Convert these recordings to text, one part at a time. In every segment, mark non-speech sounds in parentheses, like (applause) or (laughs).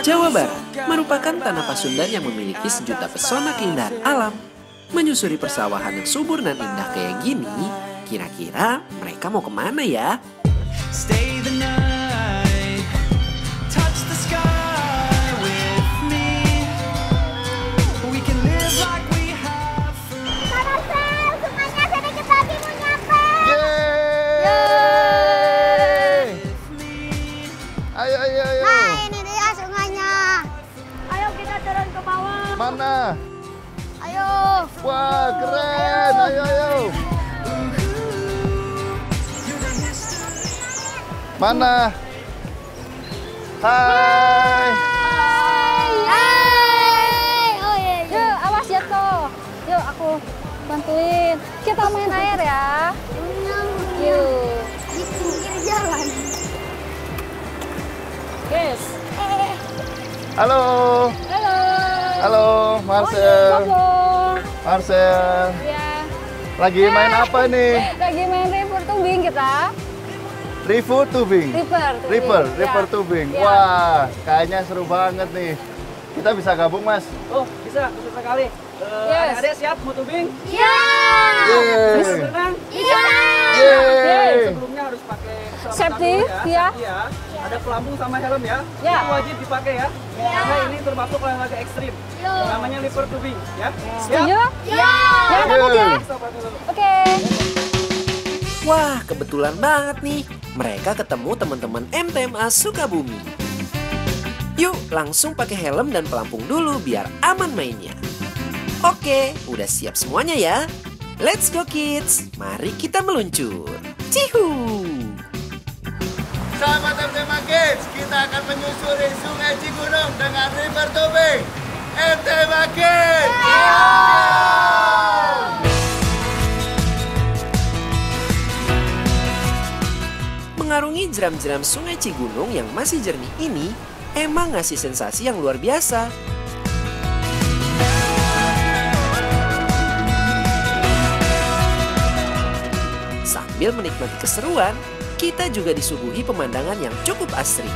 Jawa Barat merupakan tanah Pasundan yang memiliki sejuta pesona keindahan alam. Menyusuri persawahan yang subur dan indah kayak gini, kira-kira mereka mau ke mana ya? Stay Mana? Hai. Hai. Oh iya. iya. Yuk, awas jatuh. Yuk, aku bantuin. Kita main air ya. Yuk. Di pinggir jalan. Guys. Halo. Halo. Halo, Marcel. Halo. Marcel. Ya. Lagi main apa nih? (laughs) Lagi main river tubing kita. River tubing. River. tubing. River, Ya. river tubing. Ya. Wah, kayaknya seru banget nih. Kita bisa gabung, Mas. Oh, bisa, bisa sekali. Uh, Yes. Adik siap mau tubing? Iya. Yeay. Bisa berenang? Iya. Yeay. Sebelumnya harus pakai Safety, ya. ya. Safety ya. Ada pelampung sama helm ya. Ya. Itu wajib dipakai ya. Karena ini termasuk olahraga ekstrim. Namanya liver tubing ya. Setuju? Iya. Jangan takut ya. Dulu. Wah, kebetulan banget nih. Mereka ketemu teman-teman MTMA Sukabumi. Yuk, langsung pakai helm dan pelampung dulu biar aman mainnya. Oke, udah siap semuanya ya? Let's go kids, mari kita meluncur. Cihu! Sahabat MTMA Kids, kita akan menyusuri Sungai Cigunung dengan river tubing. MTMA Kids! Mengarungi jeram-jeram sungai Cigunung yang masih jernih ini emang ngasih sensasi yang luar biasa. Sambil menikmati keseruan, kita juga disuguhi pemandangan yang cukup asri.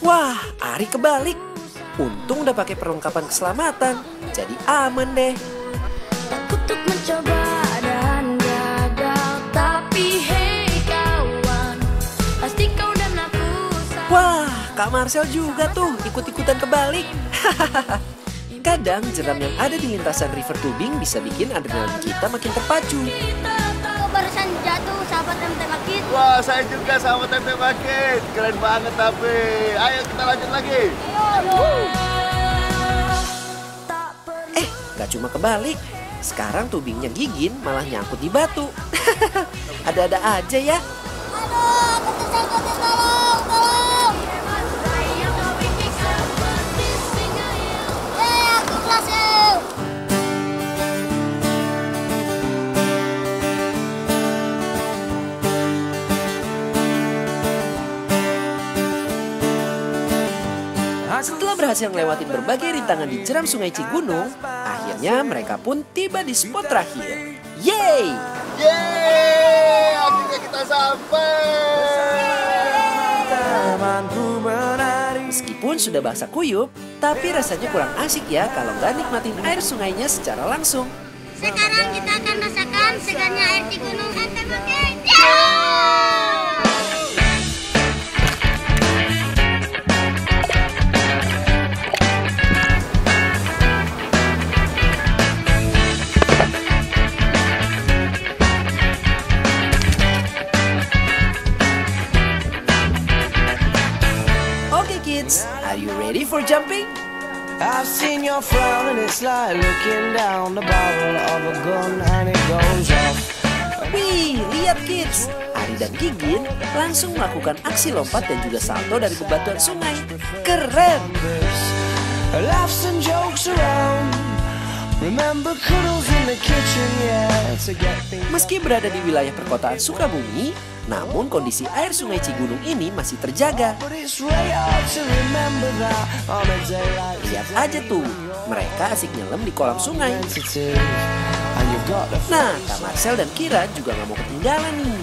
Wah, Ari kebalik. Untung udah pakai perlengkapan keselamatan, jadi aman deh. Kak Marcel juga tuh ikut-ikutan kebalik. (laughs) Kadang jeram yang ada di lintasan river tubing bisa bikin adrenalin kita makin terpacu. Aku barusan jatuh sahabat. Wah, saya juga sama MTMA Kids. Keren banget tapi. Ayo kita lanjut lagi. Eh, gak cuma kebalik. Sekarang tubingnya gigin malah nyangkut di batu. (laughs) Ada-ada aja ya. Aduh, aku tersangkut tolong, tolong. Setelah berhasil melewati berbagai rintangan di jeram sungai Cigunung, akhirnya mereka pun tiba di spot terakhir. Yeay! Yeay, akhirnya kita sampai. Meskipun sudah basah kuyup, tapi rasanya kurang asik ya kalau nggak nikmatin air sungainya secara langsung. Sekarang kita akan rasakan segarnya air di gunung MTMA I've seen your frown and it's like looking down the barrel of a gun and it goes off Wih, lihat kids. Ari dan Gigin langsung melakukan aksi lompat dan juga salto dari bebatuan sungai. Keren! Laughs and jokes around Remember cuddles in the kitchen, yeah, Meski berada di wilayah perkotaan Sukabumi, namun kondisi air sungai Cigunung ini masih terjaga. Lihat aja tuh, mereka asik nyelam di kolam sungai. Nah, Kak Marcel dan Kira juga nggak mau ketinggalan nih.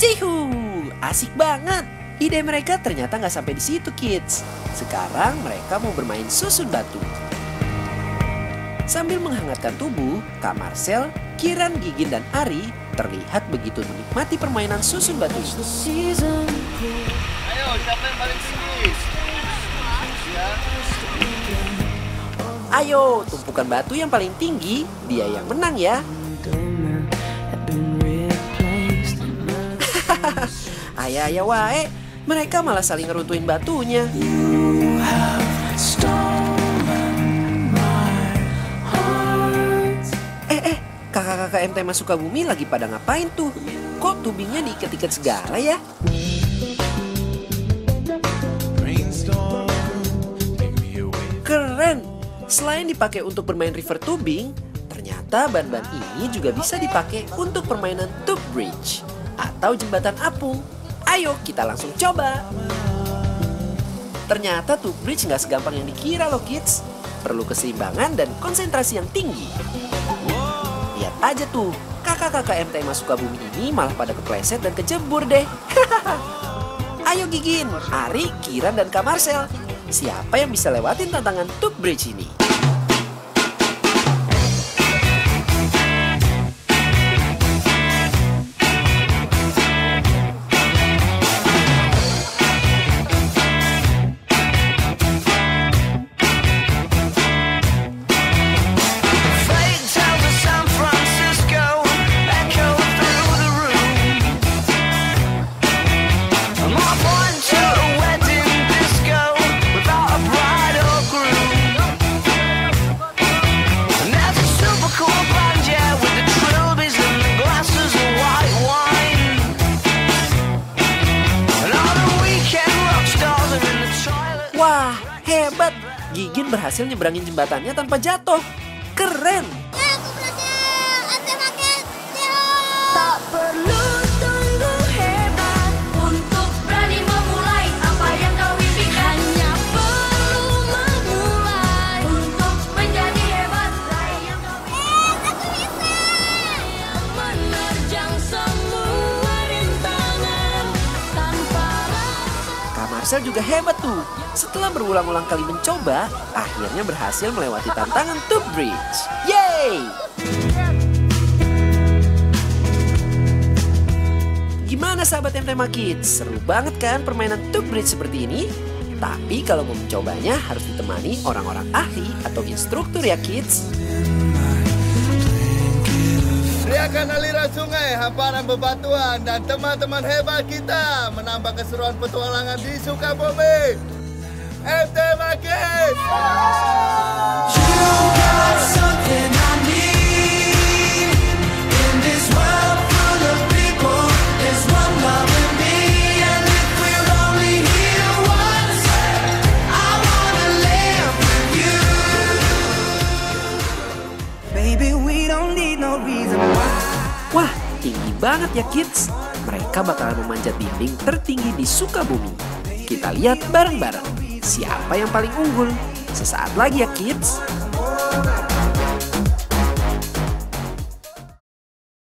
Cihu, asik banget. Ide mereka ternyata nggak sampai di situ, kids. Sekarang mereka mau bermain susun batu. Sambil menghangatkan tubuh, Kak Marcel, Kiran, Gigin, dan Ari terlihat begitu menikmati permainan susun batu. Ayo, siapa yang paling tinggi? Ayo, tumpukan batu yang paling tinggi, dia yang menang ya. (laughs) Ayah, ayah, wae. Mereka malah saling ngeruntuhin batunya. Eh, eh, kakak-kakak MT Masuk Sukabumi lagi pada ngapain tuh? Kok tubingnya diikat-ikat segala ya? Keren! Selain dipakai untuk bermain river tubing, ternyata ban-ban ini juga bisa dipakai untuk permainan tube bridge atau jembatan apung. Ayo kita langsung coba. Ternyata tube bridge nggak segampang yang dikira loh kids. Perlu keseimbangan dan konsentrasi yang tinggi. Lihat aja tuh, kakak-kakak MTMA Sukabumi ini malah pada kepleset dan kejebur deh. (laughs) Ayo Gigin, Ari, Kiran, dan Kak Marcel. Siapa yang bisa lewatin tantangan tube bridge ini? Wah, hebat! Gigin berhasil nyebrangin jembatannya tanpa jatuh. Keren! Tak perlu tunggu hebat untuk berani memulai apa yang kau impikan. Hanya perlu memulai untuk menjadi hebat. Raih yang kau Menerjang semua rintangan tanpa rasa. Kak Marcel juga hebat tuh. Setelah berulang-ulang kali mencoba, akhirnya berhasil melewati tantangan tube bridge. Yeay! Gimana sahabat MTMA Kids? Seru banget kan permainan tube bridge seperti ini? Tapi kalau mau mencobanya harus ditemani orang-orang ahli atau instruktur ya kids. Teriakan aliran sungai, hamparan bebatuan, dan teman-teman hebat kita menambah keseruan petualangan di Sukabumi. Wah, tinggi banget ya kids. Mereka bakalan memanjat dinding tertinggi di Sukabumi. Kita lihat bareng-bareng. Siapa yang paling unggul? Sesaat lagi ya kids.